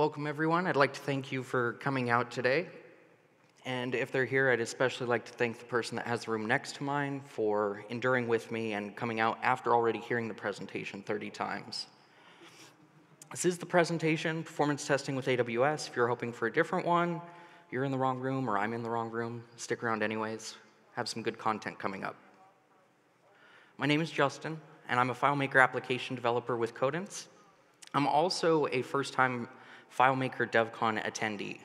Welcome, everyone. I'd like to thank you for coming out today. And if they're here, I'd especially like to thank the person that has the room next to mine for enduring with me and coming out after already hearing the presentation 30 times. This is the presentation, Performance Testing with AWS. If you're hoping for a different one, you're in the wrong room or I'm in the wrong room, stick around anyways. Have some good content coming up. My name is Justin, and I'm a FileMaker application developer with Codence. I'm also a first-time FileMaker DevCon attendee.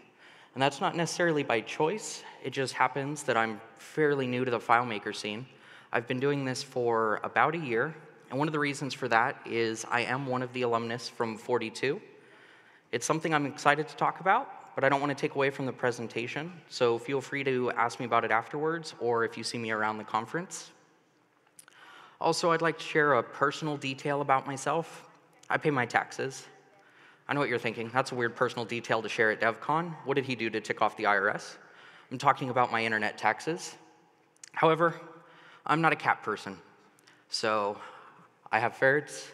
And that's not necessarily by choice. It just happens that I'm fairly new to the FileMaker scene. I've been doing this for about a year, and one of the reasons for that is I am one of the alumnus from 42. It's something I'm excited to talk about, but I don't want to take away from the presentation, so feel free to ask me about it afterwards, or if you see me around the conference. Also, I'd like to share a personal detail about myself. I pay my taxes. I know what you're thinking. That's a weird personal detail to share at DevCon. What did he do to tick off the IRS? I'm talking about my internet taxes. However, I'm not a cat person. So I have ferrets.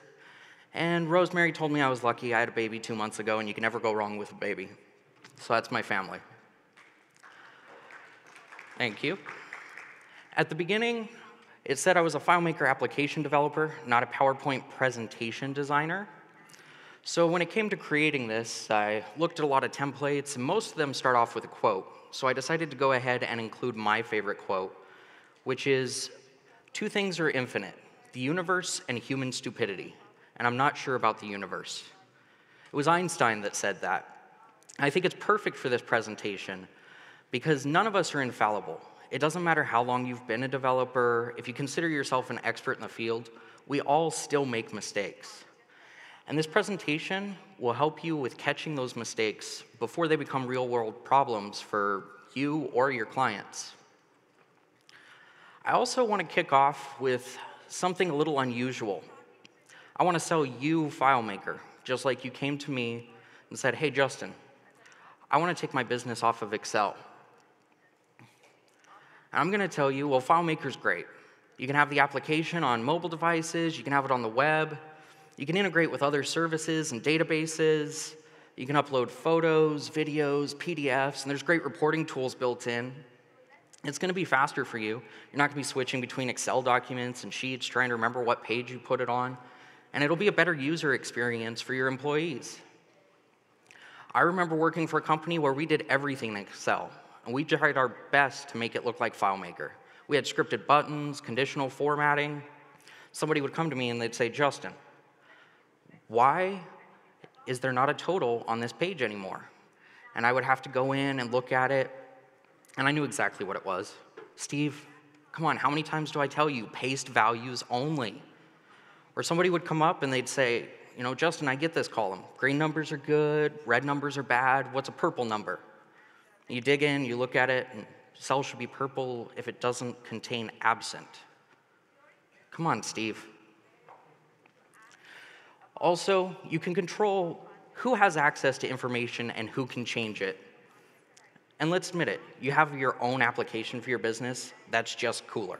And Rosemary told me I was lucky. I had a baby two months ago, and you can never go wrong with a baby. So that's my family. Thank you. At the beginning, it said I was a FileMaker application developer, not a PowerPoint presentation designer. So when it came to creating this, I looked at a lot of templates, and most of them start off with a quote. So I decided to go ahead and include my favorite quote, which is, two things are infinite, the universe and human stupidity. And I'm not sure about the universe. It was Einstein that said that. I think it's perfect for this presentation because none of us are infallible. It doesn't matter how long you've been a developer, if you consider yourself an expert in the field, we all still make mistakes. And this presentation will help you with catching those mistakes before they become real world problems for you or your clients. I also want to kick off with something a little unusual. I want to sell you FileMaker, just like you came to me and said, hey, Justin, I want to take my business off of Excel. And I'm going to tell you, well, FileMaker's great. You can have the application on mobile devices, you can have it on the web, you can integrate with other services and databases. You can upload photos, videos, PDFs, and there's great reporting tools built in. It's going to be faster for you. You're not going to be switching between Excel documents and sheets trying to remember what page you put it on. And it'll be a better user experience for your employees. I remember working for a company where we did everything in Excel, and we tried our best to make it look like FileMaker. We had scripted buttons, conditional formatting. Somebody would come to me and they'd say, Justin, why is there not a total on this page anymore? And I would have to go in and look at it, and I knew exactly what it was. Steve, come on, how many times do I tell you, paste values only? Or somebody would come up and they'd say, you know, Justin, I get this column. Green numbers are good, red numbers are bad. What's a purple number? You dig in, you look at it, and cell should be purple if it doesn't contain absent. Come on, Steve. Also, you can control who has access to information and who can change it. And let's admit it, you have your own application for your business, that's just cooler.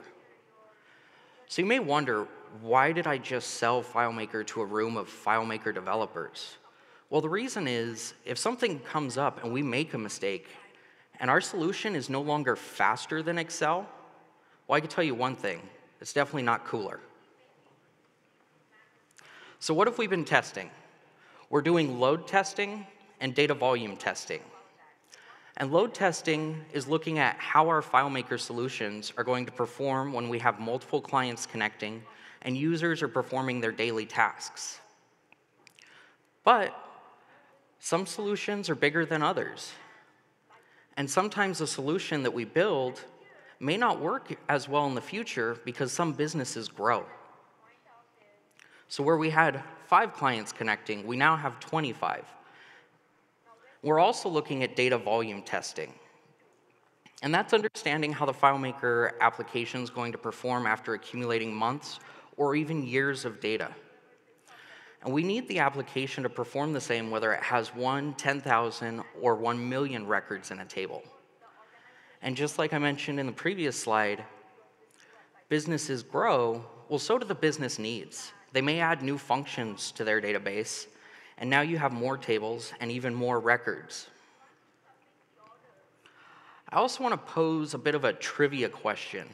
So you may wonder, why did I just sell FileMaker to a room of FileMaker developers? Well, the reason is if something comes up and we make a mistake, and our solution is no longer faster than Excel, well, I can tell you one thing it's definitely not cooler. So what have we been testing? We're doing load testing and data volume testing. And load testing is looking at how our FileMaker solutions are going to perform when we have multiple clients connecting and users are performing their daily tasks. But some solutions are bigger than others. And sometimes the solution that we build may not work as well in the future because some businesses grow. So where we had five clients connecting, we now have 25. We're also looking at data volume testing. And that's understanding how the FileMaker application is going to perform after accumulating months or even years of data. And we need the application to perform the same whether it has one, 10,000, or 1 million records in a table. And just like I mentioned in the previous slide, businesses grow, well, so do the business needs. They may add new functions to their database, And now you have more tables and even more records. I also want to pose a bit of a trivia question.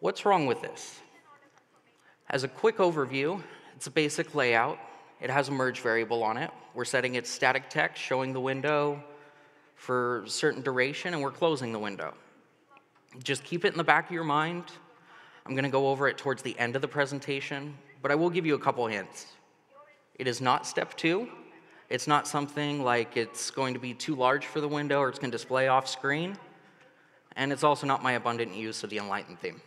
What's wrong with this? As a quick overview, it's a basic layout. It has a merge variable on it. We're setting its static text, showing the window for a certain duration, and we're closing the window. Just keep it in the back of your mind. I'm going to go over it towards the end of the presentation, but I will give you a couple hints. It is not step two. It's not something like it's going to be too large for the window or it's going to display off screen. And it's also not my abundant use of the Enlightened theme.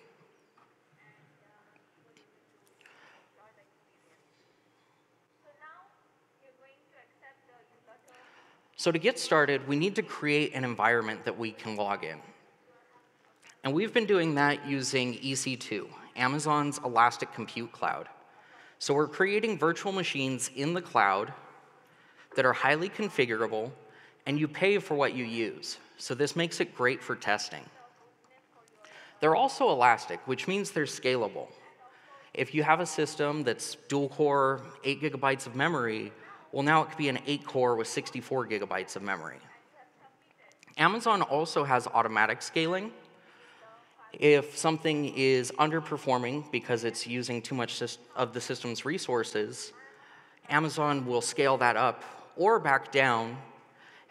So to get started, we need to create an environment that we can log in. And we've been doing that using EC2, Amazon's Elastic Compute Cloud. So we're creating virtual machines in the cloud that are highly configurable, and you pay for what you use. So this makes it great for testing. They're also elastic, which means they're scalable. If you have a system that's dual core, 8 gigabytes of memory, well, now it could be an 8 core with 64 gigabytes of memory. Amazon also has automatic scaling. If something is underperforming because it's using too much of the system's resources, Amazon will scale that up or back down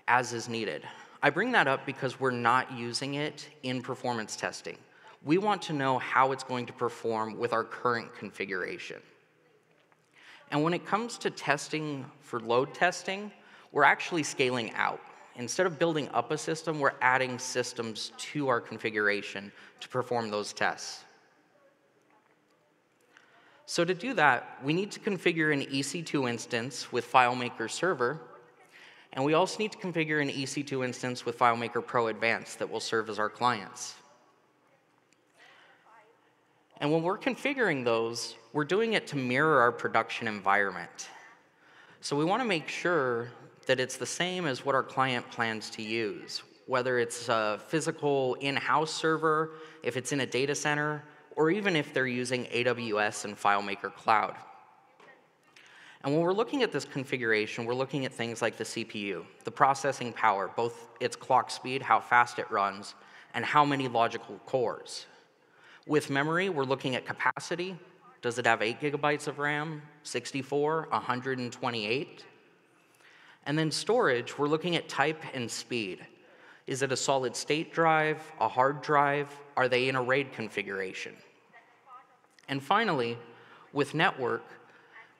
as is needed. I bring that up because we're not using it in performance testing. We want to know how it's going to perform with our current configuration. And when it comes to testing for load testing, we're actually scaling out. Instead of building up a system, we're adding systems to our configuration to perform those tests. So to do that, we need to configure an EC2 instance with FileMaker Server, and we also need to configure an EC2 instance with FileMaker Pro Advanced that will serve as our clients. And when we're configuring those, we're doing it to mirror our production environment. So we want to make sure that it's the same as what our client plans to use, whether it's a physical in-house server, if it's in a data center, or even if they're using AWS and FileMaker Cloud. And when we're looking at this configuration, we're looking at things like the CPU, the processing power, both its clock speed, how fast it runs, and how many logical cores. With memory, we're looking at capacity. Does it have 8 gigabytes of RAM, 64, 128? And then storage, we're looking at type and speed. Is it a solid state drive, a hard drive? Are they in a RAID configuration? And finally, with network,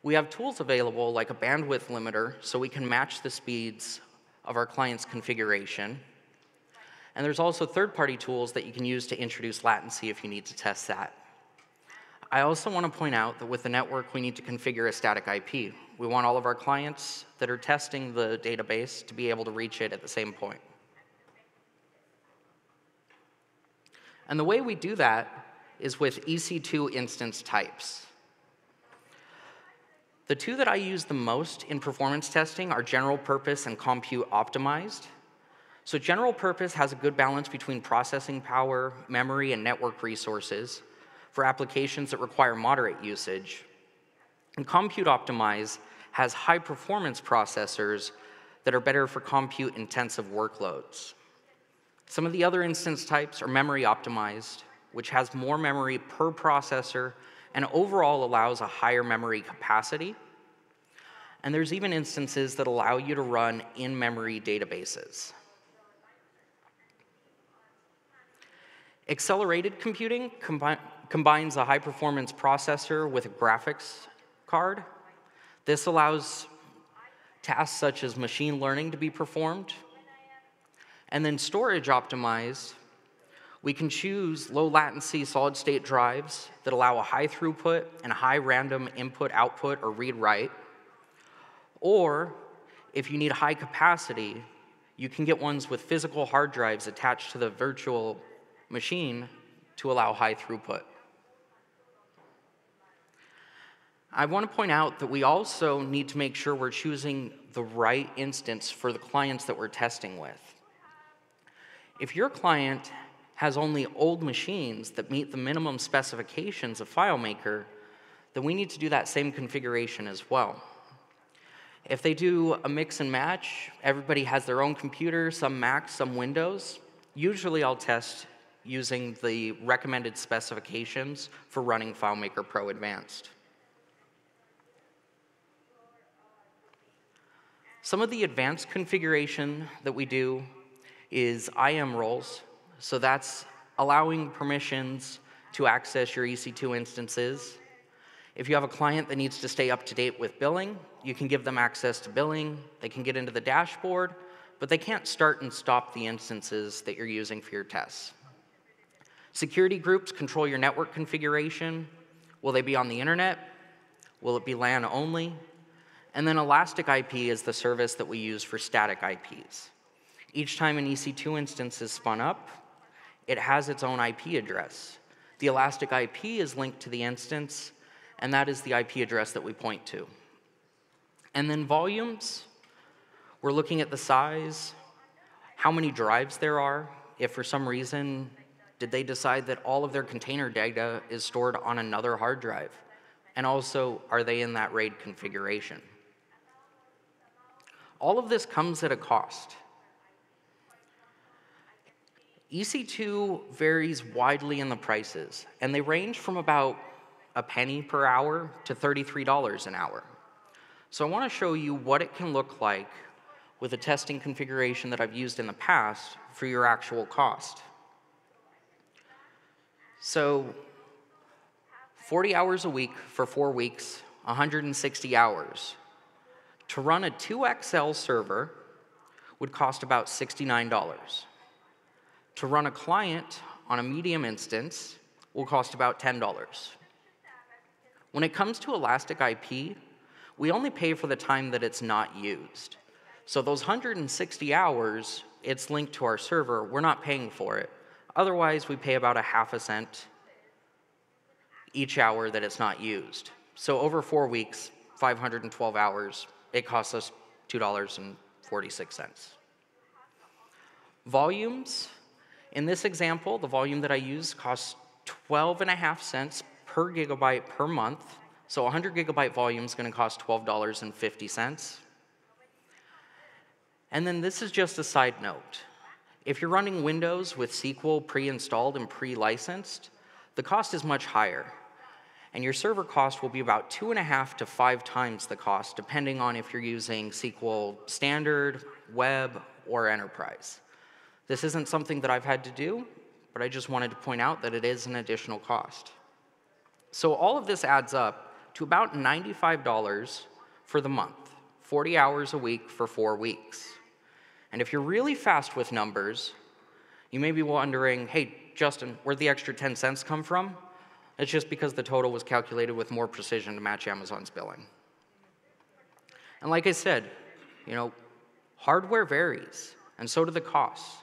we have tools available like a bandwidth limiter so we can match the speeds of our client's configuration and there's also third-party tools that you can use to introduce latency if you need to test that. I also want to point out that with the network, we need to configure a static IP. We want all of our clients that are testing the database to be able to reach it at the same point. And the way we do that is with EC2 instance types. The two that I use the most in performance testing are general purpose and compute optimized. So general purpose has a good balance between processing power, memory, and network resources for applications that require moderate usage. And compute optimize has high performance processors that are better for compute intensive workloads. Some of the other instance types are memory optimized, which has more memory per processor and overall allows a higher memory capacity. And there's even instances that allow you to run in-memory databases. Accelerated computing combi combines a high performance processor with a graphics card. This allows tasks such as machine learning to be performed. And then storage optimized, we can choose low latency solid state drives that allow a high throughput and a high random input output or read write. Or if you need high capacity, you can get ones with physical hard drives attached to the virtual machine to allow high throughput. I want to point out that we also need to make sure we're choosing the right instance for the clients that we're testing with. If your client has only old machines that meet the minimum specifications of FileMaker, then we need to do that same configuration as well. If they do a mix and match, everybody has their own computer, some Mac, some Windows. Usually I'll test using the recommended specifications for running FileMaker Pro Advanced. Some of the advanced configuration that we do is IAM roles. So that's allowing permissions to access your EC2 instances. If you have a client that needs to stay up to date with billing, you can give them access to billing. They can get into the dashboard, but they can't start and stop the instances that you're using for your tests. Security groups control your network configuration. Will they be on the internet? Will it be LAN only? And then Elastic IP is the service that we use for static IPs. Each time an EC2 instance is spun up, it has its own IP address. The Elastic IP is linked to the instance, and that is the IP address that we point to. And then volumes, we're looking at the size, how many drives there are. If for some reason, did they decide that all of their container data is stored on another hard drive? And also, are they in that RAID configuration? All of this comes at a cost. EC2 varies widely in the prices, and they range from about a penny per hour to $33 an hour. So I want to show you what it can look like with a testing configuration that I've used in the past for your actual cost. So 40 hours a week for four weeks, 160 hours. To run a 2XL server would cost about $69. To run a client on a medium instance will cost about $10. When it comes to Elastic IP, we only pay for the time that it's not used. So those 160 hours, it's linked to our server, we're not paying for it. Otherwise, we pay about a half a cent each hour that it's not used. So over four weeks, 512 hours, it costs us $2.46. Volumes, in this example, the volume that I use costs 12 and a half cents per gigabyte per month. So 100 gigabyte volume is going to cost $12.50. And then this is just a side note. If you're running Windows with SQL pre-installed and pre-licensed, the cost is much higher and your server cost will be about two and a half to five times the cost, depending on if you're using SQL Standard, Web, or Enterprise. This isn't something that I've had to do, but I just wanted to point out that it is an additional cost. So all of this adds up to about $95 for the month, 40 hours a week for four weeks. And if you're really fast with numbers, you may be wondering, hey, Justin, where'd the extra 10 cents come from? It's just because the total was calculated with more precision to match Amazon's billing. And like I said, you know, hardware varies, and so do the costs.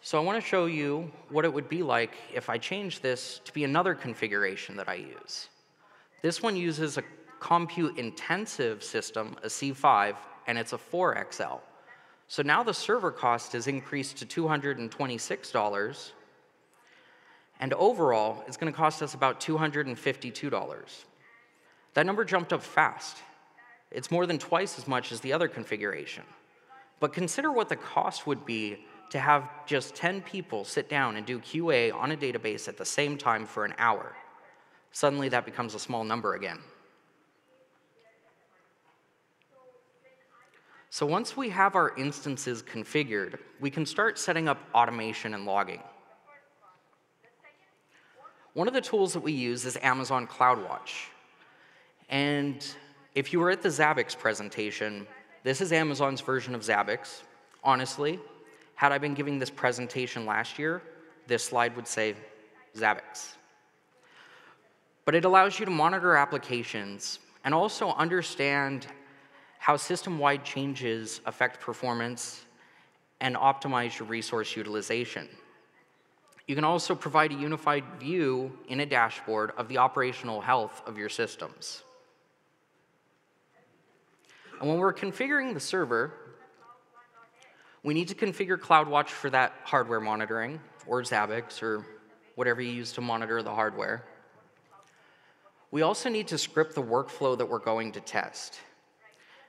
So I want to show you what it would be like if I change this to be another configuration that I use. This one uses a compute-intensive system, a C5, and it's a 4XL. So now the server cost is increased to $226, and overall, it's going to cost us about $252. That number jumped up fast. It's more than twice as much as the other configuration. But consider what the cost would be to have just 10 people sit down and do QA on a database at the same time for an hour. Suddenly, that becomes a small number again. So once we have our instances configured, we can start setting up automation and logging. One of the tools that we use is Amazon CloudWatch. And if you were at the Zabbix presentation, this is Amazon's version of Zabbix. Honestly, had I been giving this presentation last year, this slide would say Zabbix. But it allows you to monitor applications and also understand how system-wide changes affect performance and optimize your resource utilization. You can also provide a unified view in a dashboard of the operational health of your systems. And when we're configuring the server, we need to configure CloudWatch for that hardware monitoring, or Zabbix, or whatever you use to monitor the hardware. We also need to script the workflow that we're going to test.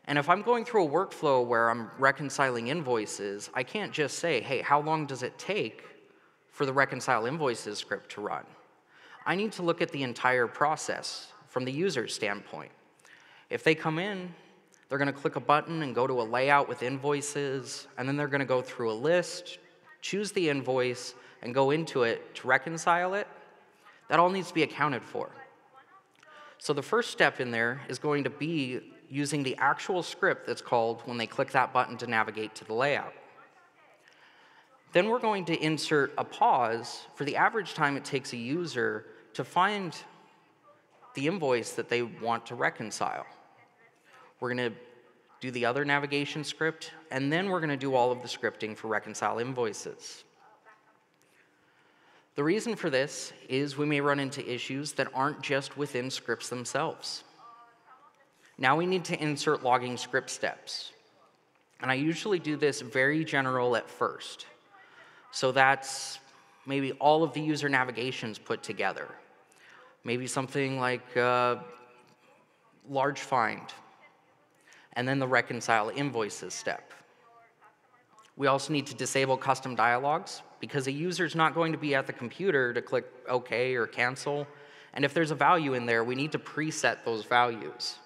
And if I'm going through a workflow where I'm reconciling invoices, I can't just say, hey, how long does it take for the reconcile invoices script to run? I need to look at the entire process from the user's standpoint. If they come in, they're going to click a button and go to a layout with invoices, and then they're going to go through a list, choose the invoice, and go into it to reconcile it. That all needs to be accounted for. So the first step in there is going to be using the actual script that's called when they click that button to navigate to the layout. Then we're going to insert a pause for the average time it takes a user to find the invoice that they want to reconcile. We're going to do the other navigation script, and then we're going to do all of the scripting for reconcile invoices. The reason for this is we may run into issues that aren't just within scripts themselves. Now we need to insert logging script steps. And I usually do this very general at first. So that's maybe all of the user navigations put together. Maybe something like uh, large find, and then the reconcile invoices step. We also need to disable custom dialogues because a user is not going to be at the computer to click OK or cancel. And if there's a value in there, we need to preset those values.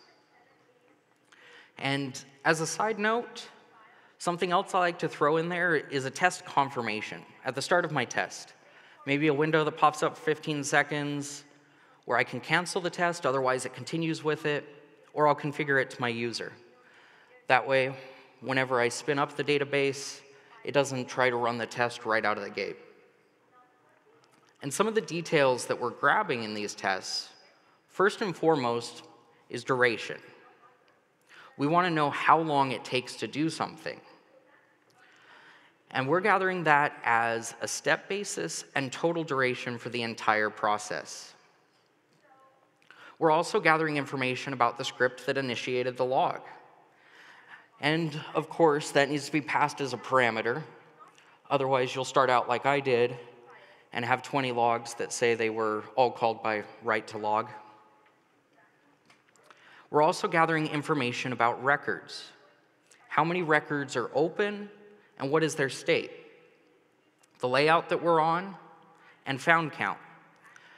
And as a side note, something else I like to throw in there is a test confirmation at the start of my test. Maybe a window that pops up 15 seconds where I can cancel the test, otherwise it continues with it, or I'll configure it to my user. That way, whenever I spin up the database, it doesn't try to run the test right out of the gate. And some of the details that we're grabbing in these tests, first and foremost, is duration. We want to know how long it takes to do something. And we're gathering that as a step basis and total duration for the entire process. We're also gathering information about the script that initiated the log. And of course, that needs to be passed as a parameter. Otherwise, you'll start out like I did and have 20 logs that say they were all called by write to log. We're also gathering information about records. How many records are open and what is their state? The layout that we're on and found count.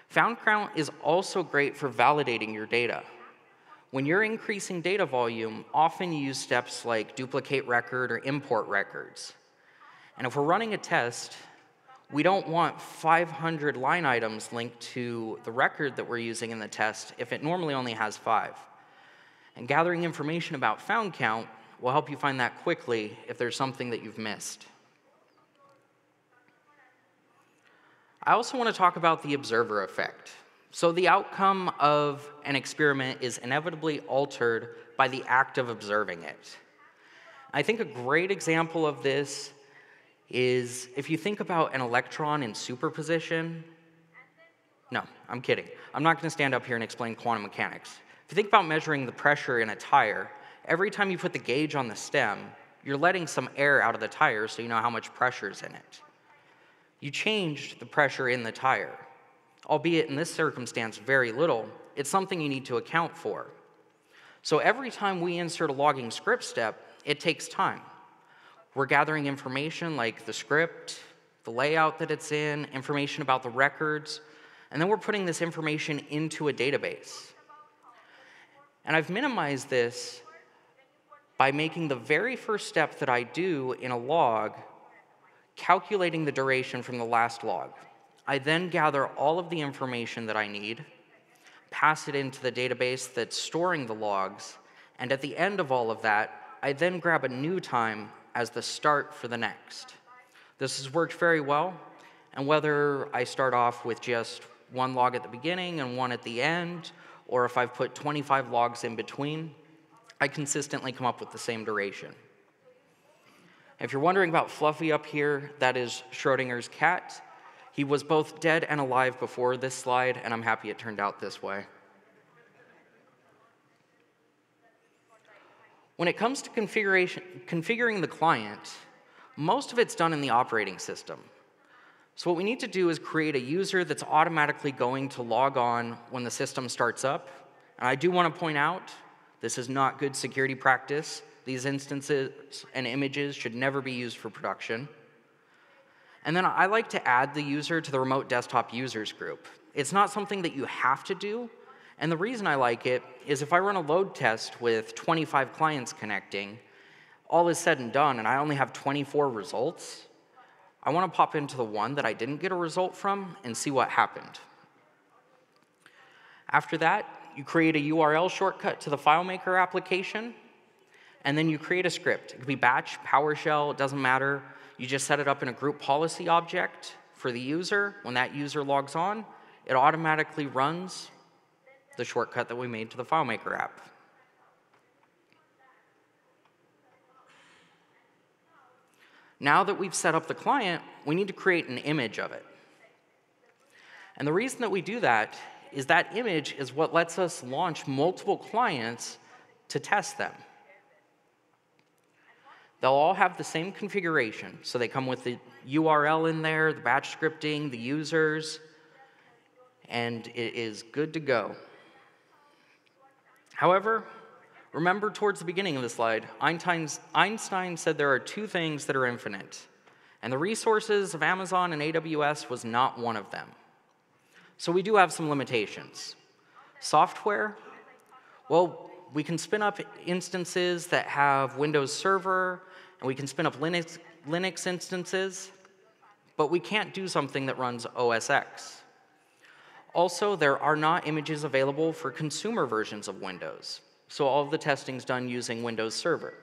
Found count is also great for validating your data. When you're increasing data volume, often you use steps like duplicate record or import records. And if we're running a test, we don't want 500 line items linked to the record that we're using in the test if it normally only has five. And gathering information about found count will help you find that quickly if there's something that you've missed. I also want to talk about the observer effect. So, the outcome of an experiment is inevitably altered by the act of observing it. I think a great example of this is if you think about an electron in superposition. No, I'm kidding. I'm not going to stand up here and explain quantum mechanics. If you think about measuring the pressure in a tire, every time you put the gauge on the stem, you're letting some air out of the tire so you know how much pressure is in it. You changed the pressure in the tire. Albeit in this circumstance, very little, it's something you need to account for. So every time we insert a logging script step, it takes time. We're gathering information like the script, the layout that it's in, information about the records, and then we're putting this information into a database. And I've minimized this by making the very first step that I do in a log calculating the duration from the last log. I then gather all of the information that I need, pass it into the database that's storing the logs, and at the end of all of that, I then grab a new time as the start for the next. This has worked very well, and whether I start off with just one log at the beginning and one at the end, or if I've put 25 logs in between, I consistently come up with the same duration. If you're wondering about Fluffy up here, that is Schrodinger's cat. He was both dead and alive before this slide, and I'm happy it turned out this way. When it comes to configuration, configuring the client, most of it's done in the operating system. So what we need to do is create a user that's automatically going to log on when the system starts up. And I do want to point out, this is not good security practice. These instances and images should never be used for production. And then I like to add the user to the remote desktop users group. It's not something that you have to do. And the reason I like it is if I run a load test with 25 clients connecting, all is said and done, and I only have 24 results, I want to pop into the one that I didn't get a result from and see what happened. After that, you create a URL shortcut to the FileMaker application, and then you create a script. It could be batch, PowerShell, it doesn't matter. You just set it up in a group policy object for the user. When that user logs on, it automatically runs the shortcut that we made to the FileMaker app. Now that we've set up the client, we need to create an image of it. And the reason that we do that is that image is what lets us launch multiple clients to test them. They'll all have the same configuration. So they come with the URL in there, the batch scripting, the users, and it is good to go. However, remember towards the beginning of the slide, Einstein said there are two things that are infinite, and the resources of Amazon and AWS was not one of them. So we do have some limitations. Software, well, we can spin up instances that have Windows Server, and we can spin up Linux, Linux instances, but we can't do something that runs OS X. Also, there are not images available for consumer versions of Windows, so all the testing is done using Windows Server.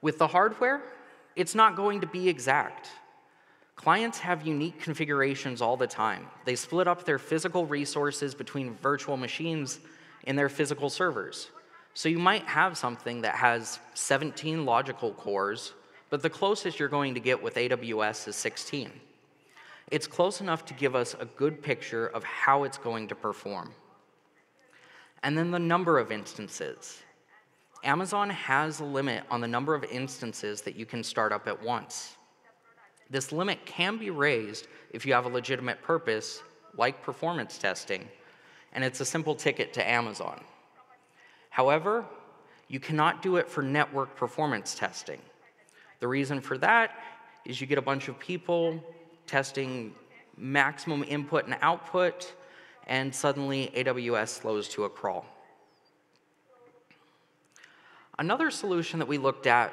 With the hardware, it's not going to be exact. Clients have unique configurations all the time. They split up their physical resources between virtual machines and their physical servers. So you might have something that has 17 logical cores, but the closest you're going to get with AWS is 16. It's close enough to give us a good picture of how it's going to perform. And then the number of instances. Amazon has a limit on the number of instances that you can start up at once. This limit can be raised if you have a legitimate purpose, like performance testing, and it's a simple ticket to Amazon. However, you cannot do it for network performance testing. The reason for that is you get a bunch of people testing maximum input and output, and suddenly AWS slows to a crawl. Another solution that we looked at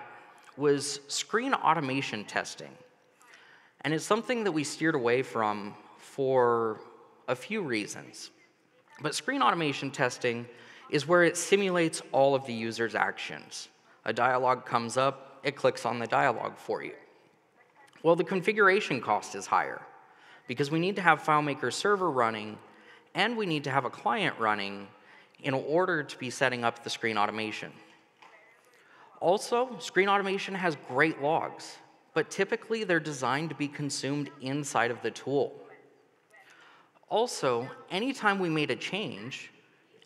was screen automation testing. And it's something that we steered away from for a few reasons. But screen automation testing is where it simulates all of the user's actions. A dialog comes up, it clicks on the dialog for you. Well, the configuration cost is higher because we need to have FileMaker server running and we need to have a client running in order to be setting up the screen automation. Also, screen automation has great logs but typically they're designed to be consumed inside of the tool. Also, anytime we made a change,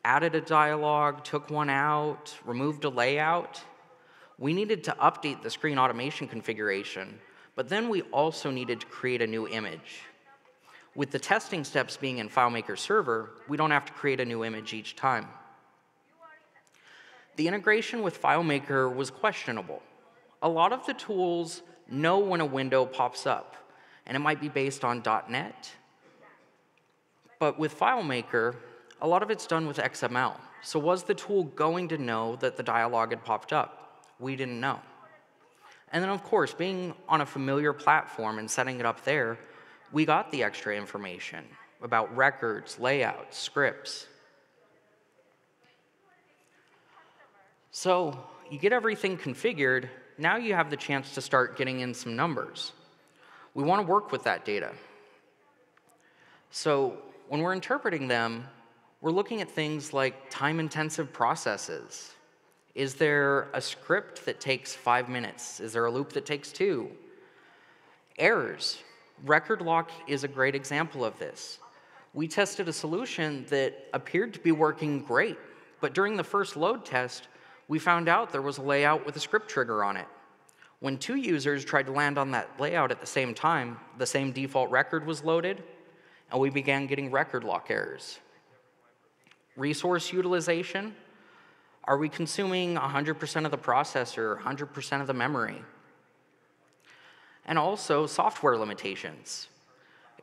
added a dialog, took one out, removed a layout, we needed to update the screen automation configuration, but then we also needed to create a new image. With the testing steps being in FileMaker Server, we don't have to create a new image each time. The integration with FileMaker was questionable. A lot of the tools know when a window pops up, and it might be based on .NET. But with FileMaker, a lot of it's done with XML. So was the tool going to know that the dialog had popped up? We didn't know. And then, of course, being on a familiar platform and setting it up there, we got the extra information about records, layouts, scripts. So you get everything configured, now you have the chance to start getting in some numbers. We want to work with that data. So when we're interpreting them, we're looking at things like time-intensive processes. Is there a script that takes five minutes? Is there a loop that takes two? Errors. Record lock is a great example of this. We tested a solution that appeared to be working great, but during the first load test, we found out there was a layout with a script trigger on it. When two users tried to land on that layout at the same time, the same default record was loaded, and we began getting record lock errors. Resource utilization, are we consuming 100% of the processor, 100% of the memory? And also software limitations.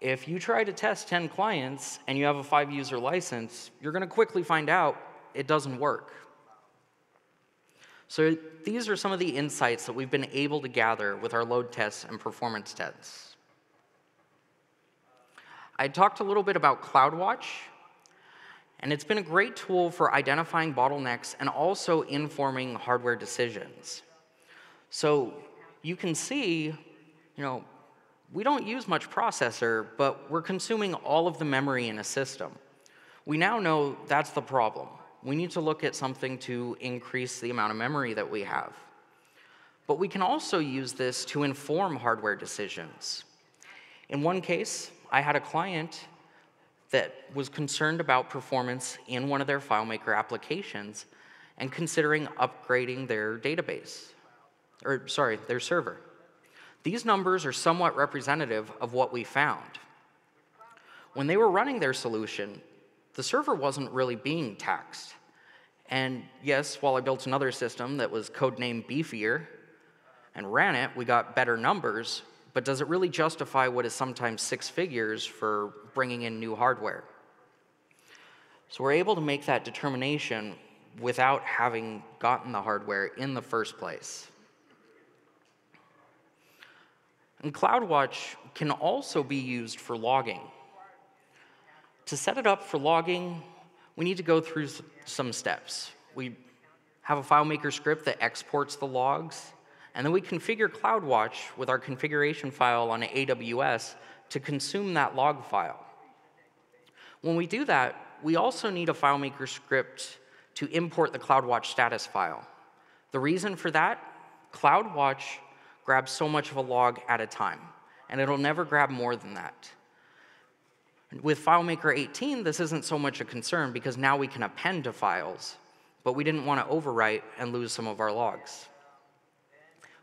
If you try to test 10 clients and you have a five user license, you're going to quickly find out it doesn't work. So these are some of the insights that we've been able to gather with our load tests and performance tests. I talked a little bit about CloudWatch, and it's been a great tool for identifying bottlenecks and also informing hardware decisions. So you can see, you know, we don't use much processor, but we're consuming all of the memory in a system. We now know that's the problem. We need to look at something to increase the amount of memory that we have. But we can also use this to inform hardware decisions. In one case, I had a client that was concerned about performance in one of their FileMaker applications and considering upgrading their database, or sorry, their server. These numbers are somewhat representative of what we found. When they were running their solution, the server wasn't really being taxed. And yes, while I built another system that was codenamed Beefier and ran it, we got better numbers, but does it really justify what is sometimes six figures for bringing in new hardware? So we're able to make that determination without having gotten the hardware in the first place. And CloudWatch can also be used for logging. To set it up for logging, we need to go through some steps. We have a FileMaker script that exports the logs and then we configure CloudWatch with our configuration file on AWS to consume that log file. When we do that, we also need a FileMaker script to import the CloudWatch status file. The reason for that, CloudWatch grabs so much of a log at a time, and it'll never grab more than that. With FileMaker 18, this isn't so much a concern because now we can append to files, but we didn't want to overwrite and lose some of our logs.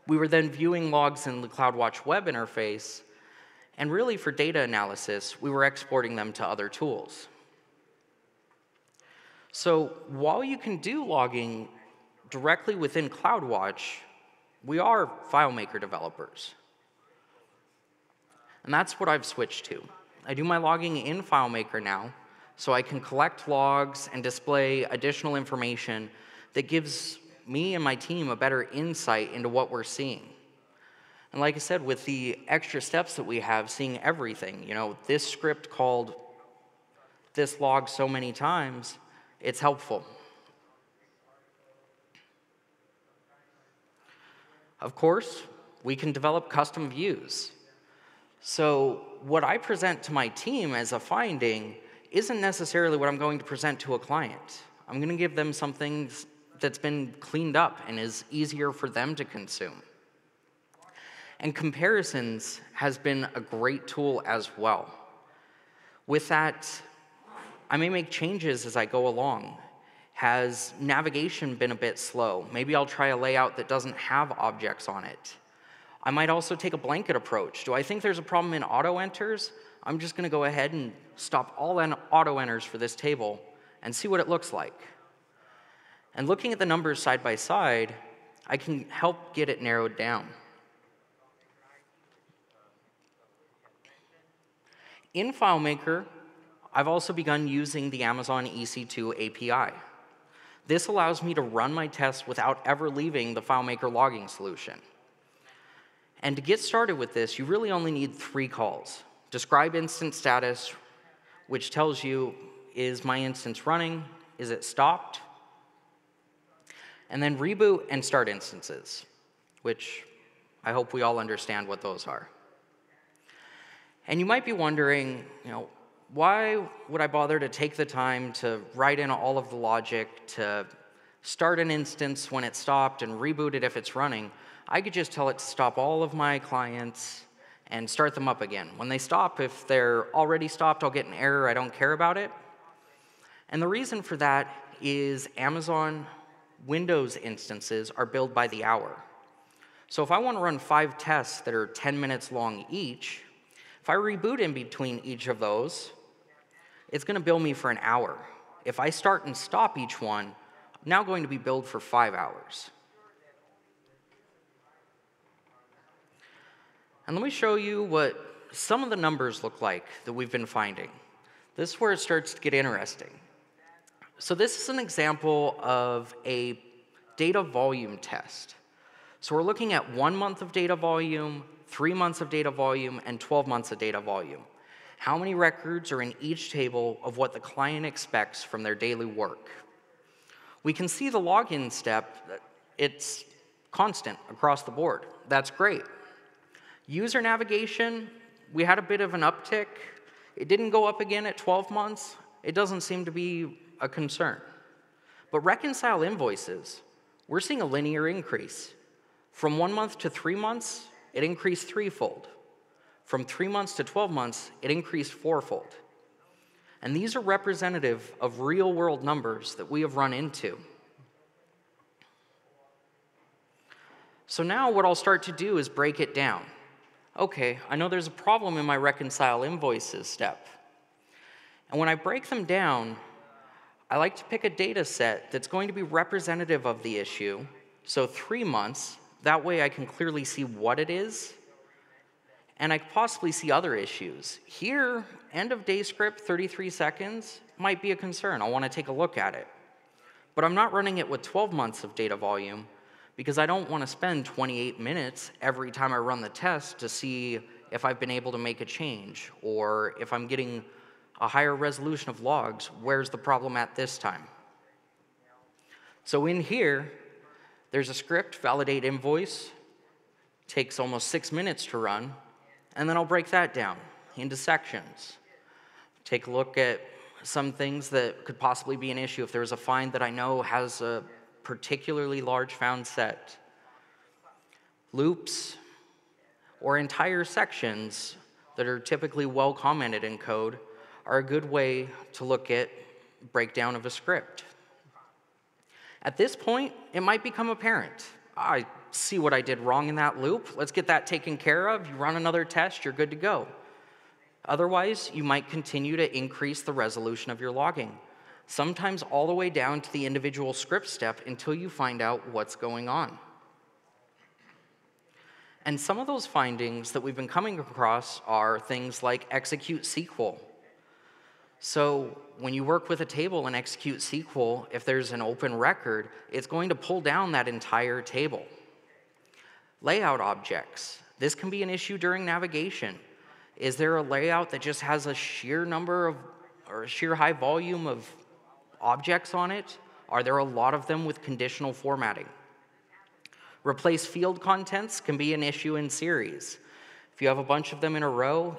We were then viewing logs in the CloudWatch web interface, and really for data analysis, we were exporting them to other tools. So while you can do logging directly within CloudWatch, we are FileMaker developers. And that's what I've switched to. I do my logging in FileMaker now, so I can collect logs and display additional information that gives me and my team a better insight into what we're seeing. And like I said, with the extra steps that we have, seeing everything, you know, this script called this log so many times, it's helpful. Of course, we can develop custom views. So, what I present to my team as a finding isn't necessarily what I'm going to present to a client. I'm going to give them something that's been cleaned up and is easier for them to consume. And comparisons has been a great tool as well. With that, I may make changes as I go along. Has navigation been a bit slow? Maybe I'll try a layout that doesn't have objects on it. I might also take a blanket approach. Do I think there's a problem in auto enters? I'm just going to go ahead and stop all auto enters for this table and see what it looks like. And looking at the numbers side by side, I can help get it narrowed down. In FileMaker, I've also begun using the Amazon EC2 API. This allows me to run my tests without ever leaving the FileMaker logging solution. And to get started with this, you really only need three calls. Describe instance status, which tells you, is my instance running? Is it stopped? and then reboot and start instances, which I hope we all understand what those are. And you might be wondering, you know, why would I bother to take the time to write in all of the logic to start an instance when it stopped and reboot it if it's running? I could just tell it to stop all of my clients and start them up again. When they stop, if they're already stopped, I'll get an error, I don't care about it. And the reason for that is Amazon Windows instances are billed by the hour. So if I want to run five tests that are 10 minutes long each, if I reboot in between each of those, it's going to bill me for an hour. If I start and stop each one, I'm now going to be billed for five hours. And let me show you what some of the numbers look like that we've been finding. This is where it starts to get interesting. So, this is an example of a data volume test. So, we're looking at one month of data volume, three months of data volume, and 12 months of data volume. How many records are in each table of what the client expects from their daily work? We can see the login step, it's constant across the board. That's great. User navigation, we had a bit of an uptick. It didn't go up again at 12 months. It doesn't seem to be a concern. But reconcile invoices, we're seeing a linear increase. From one month to three months, it increased threefold. From three months to 12 months, it increased fourfold. And these are representative of real world numbers that we have run into. So now what I'll start to do is break it down okay, I know there's a problem in my reconcile invoices step. And when I break them down, I like to pick a data set that's going to be representative of the issue. So three months, that way I can clearly see what it is, and I possibly see other issues. Here, end of day script, 33 seconds, might be a concern. I want to take a look at it. But I'm not running it with 12 months of data volume because I don't want to spend 28 minutes every time I run the test to see if I've been able to make a change or if I'm getting a higher resolution of logs, where's the problem at this time? So in here, there's a script, validate invoice, takes almost six minutes to run, and then I'll break that down into sections. Take a look at some things that could possibly be an issue. If there's a find that I know has a particularly large found set, loops, or entire sections that are typically well commented in code are a good way to look at breakdown of a script. At this point, it might become apparent. I see what I did wrong in that loop. Let's get that taken care of. You run another test, you're good to go. Otherwise, you might continue to increase the resolution of your logging sometimes all the way down to the individual script step until you find out what's going on. And some of those findings that we've been coming across are things like execute SQL. So when you work with a table and execute SQL, if there's an open record, it's going to pull down that entire table. Layout objects. This can be an issue during navigation. Is there a layout that just has a sheer number of, or a sheer high volume of objects on it? Are there a lot of them with conditional formatting? Replace field contents can be an issue in series. If you have a bunch of them in a row,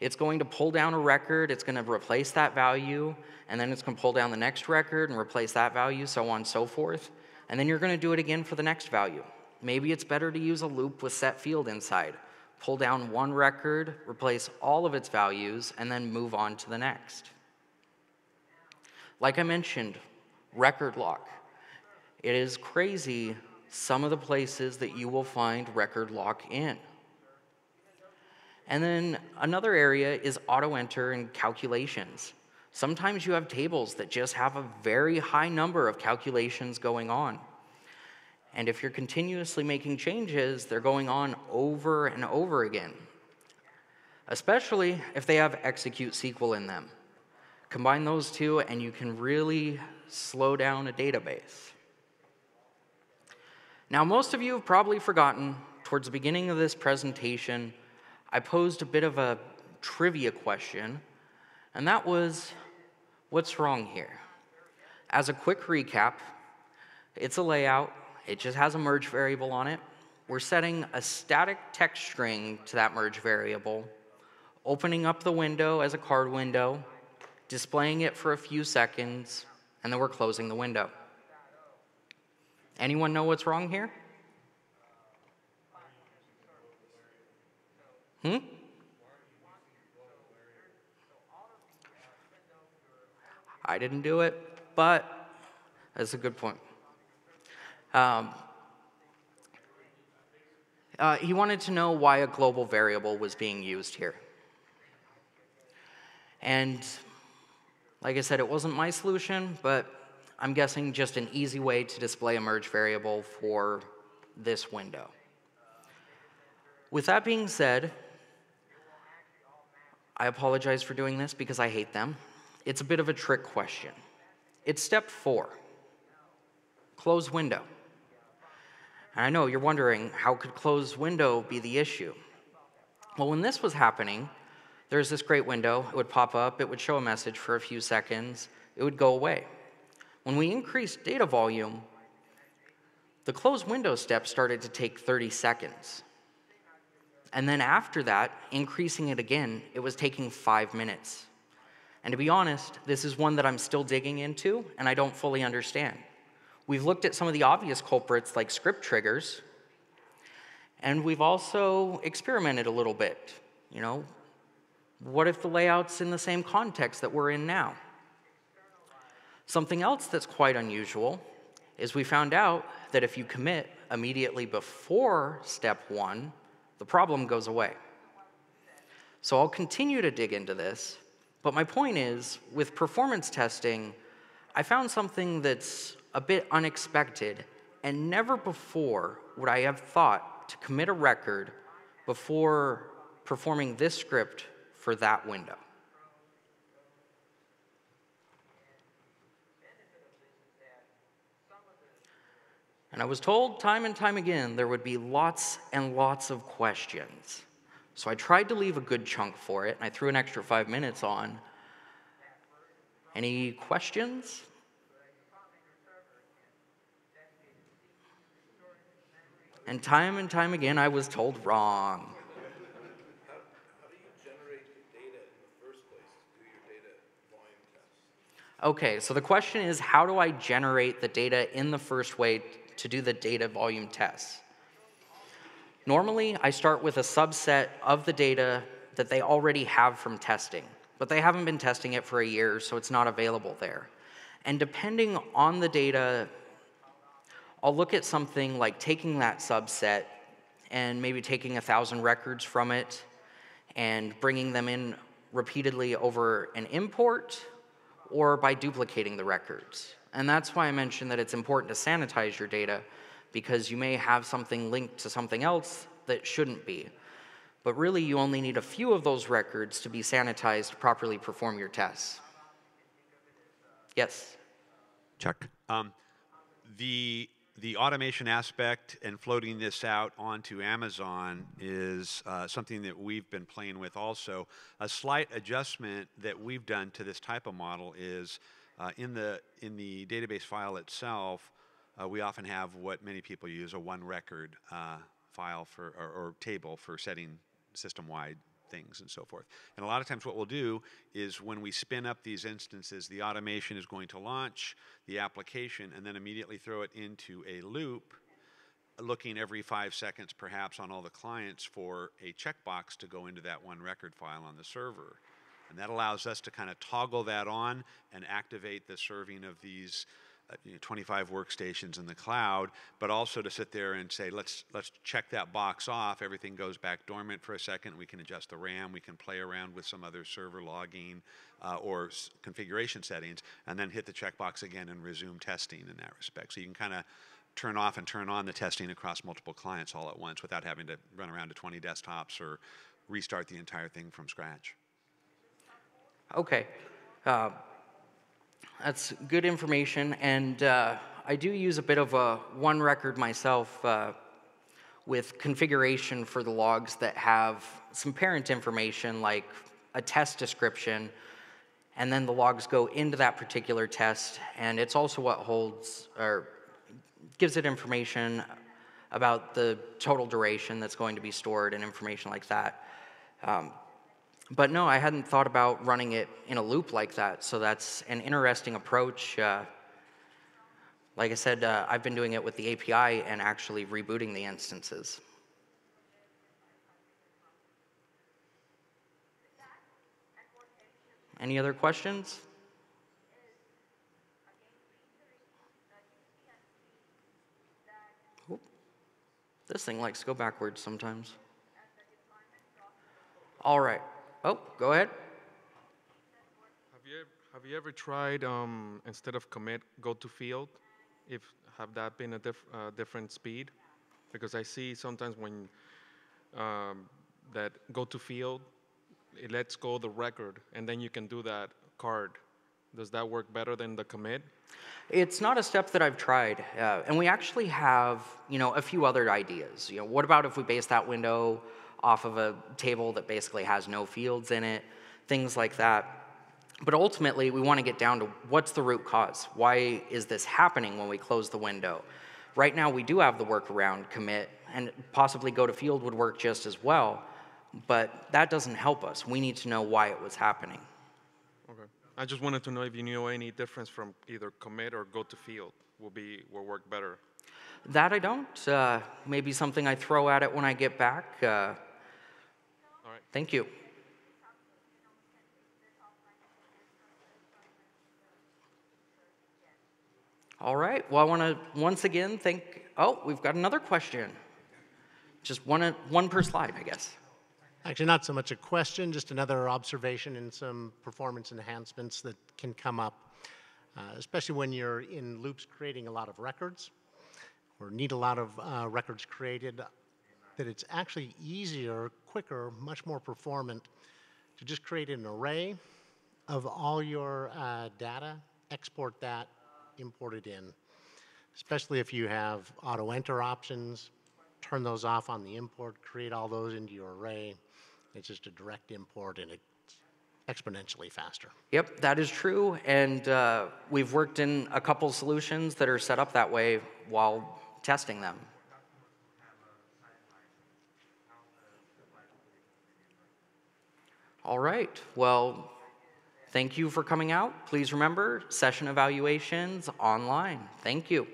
it's going to pull down a record, it's going to replace that value, and then it's going to pull down the next record and replace that value, so on and so forth. And then you're going to do it again for the next value. Maybe it's better to use a loop with set field inside. Pull down one record, replace all of its values, and then move on to the next. Like I mentioned, record lock. It is crazy some of the places that you will find record lock in. And then another area is auto enter and calculations. Sometimes you have tables that just have a very high number of calculations going on. And if you're continuously making changes, they're going on over and over again, especially if they have execute SQL in them. Combine those two, and you can really slow down a database. Now, most of you have probably forgotten, towards the beginning of this presentation, I posed a bit of a trivia question, and that was what's wrong here? As a quick recap, it's a layout, it just has a merge variable on it. We're setting a static text string to that merge variable, opening up the window as a card window, displaying it for a few seconds, and then we're closing the window. Anyone know what's wrong here? Hmm? I didn't do it, but that's a good point. Um, Uh, he wanted to know why a global variable was being used here. And like I said, it wasn't my solution, but I'm guessing just an easy way to display a merge variable for this window. With that being said, I apologize for doing this because I hate them. It's a bit of a trick question. It's step four, close window. And I know you're wondering, how could close window be the issue? Well, when this was happening, there's this great window. It would pop up, it would show a message for a few seconds, it would go away. When we increased data volume, the close window step started to take 30 seconds. And then after that, increasing it again, it was taking five minutes. And to be honest, this is one that I'm still digging into and I don't fully understand. We've looked at some of the obvious culprits like script triggers, and we've also experimented a little bit. You know, what if the layout's in the same context that we're in now? Something else that's quite unusual is we found out that if you commit immediately before step one, the problem goes away. So I'll continue to dig into this, but my point is with performance testing, I found something that's a bit unexpected, and never before would I have thought to commit a record before performing this script for that window. And I was told time and time again there would be lots and lots of questions. So I tried to leave a good chunk for it, and I threw an extra five minutes on. Any questions? And time and time again, I was told wrong. Okay, so the question is how do I generate the data in the first way to do the data volume tests? Normally, I start with a subset of the data that they already have from testing, but they haven't been testing it for a year, so it's not available there. And depending on the data, I'll look at something like taking that subset and maybe taking a thousand records from it and bringing them in repeatedly over an import or by duplicating the records. And that's why I mentioned that it's important to sanitize your data because you may have something linked to something else that shouldn't be. But really, you only need a few of those records to be sanitized to properly perform your tests. Yes? Chuck. Um, the the automation aspect and floating this out onto Amazon is uh, something that we've been playing with also. A slight adjustment that we've done to this type of model is uh, in, the, in the database file itself, uh, we often have what many people use, a one record uh, file for, or, or table for setting system-wide things and so forth. And a lot of times what we'll do is when we spin up these instances, the automation is going to launch the application and then immediately throw it into a loop looking every five seconds perhaps on all the clients for a checkbox to go into that one record file on the server. And that allows us to kind of toggle that on and activate the serving of these uh, you know, 25 workstations in the cloud, but also to sit there and say, let's, let's check that box off. Everything goes back dormant for a second. We can adjust the RAM. We can play around with some other server logging uh, or configuration settings, and then hit the checkbox again and resume testing in that respect. So you can kind of turn off and turn on the testing across multiple clients all at once without having to run around to 20 desktops or restart the entire thing from scratch. Okay. Uh, that's good information, and uh, I do use a bit of a one record myself uh, with configuration for the logs that have some parent information like a test description, and then the logs go into that particular test, and it's also what holds or gives it information about the total duration that's going to be stored and information like that. Um, but no, I hadn't thought about running it in a loop like that. So that's an interesting approach. Uh, like I said, uh, I've been doing it with the API and actually rebooting the instances. Any other questions? This thing likes to go backwards sometimes. All right. Oh, go ahead. Have you, have you ever tried, um, instead of commit, go to field? If, have that been a diff, uh, different speed? Because I see sometimes when, um, that go to field, it lets go the record, and then you can do that card. Does that work better than the commit? It's not a step that I've tried, uh, and we actually have, you know, a few other ideas. You know, what about if we base that window off of a table that basically has no fields in it, things like that. But ultimately, we want to get down to what's the root cause? Why is this happening when we close the window? Right now, we do have the workaround commit, and possibly go to field would work just as well, but that doesn't help us. We need to know why it was happening. Okay. I just wanted to know if you knew any difference from either commit or go to field will be, will work better. That I don't. Uh, maybe something I throw at it when I get back. Uh. Thank you. All right. Well, I want to once again thank. Oh, we've got another question. Just one, one per slide, I guess. Actually, not so much a question, just another observation and some performance enhancements that can come up, uh, especially when you're in loops creating a lot of records or need a lot of uh, records created, that it's actually easier, quicker, much more performant to just create an array of all your uh, data, export that, import it in, especially if you have auto enter options, turn those off on the import, create all those into your array. It's just a direct import and it's exponentially faster. Yep, that is true. And uh, we've worked in a couple solutions that are set up that way while testing them. All right. Well, thank you for coming out. Please remember session evaluations online. Thank you.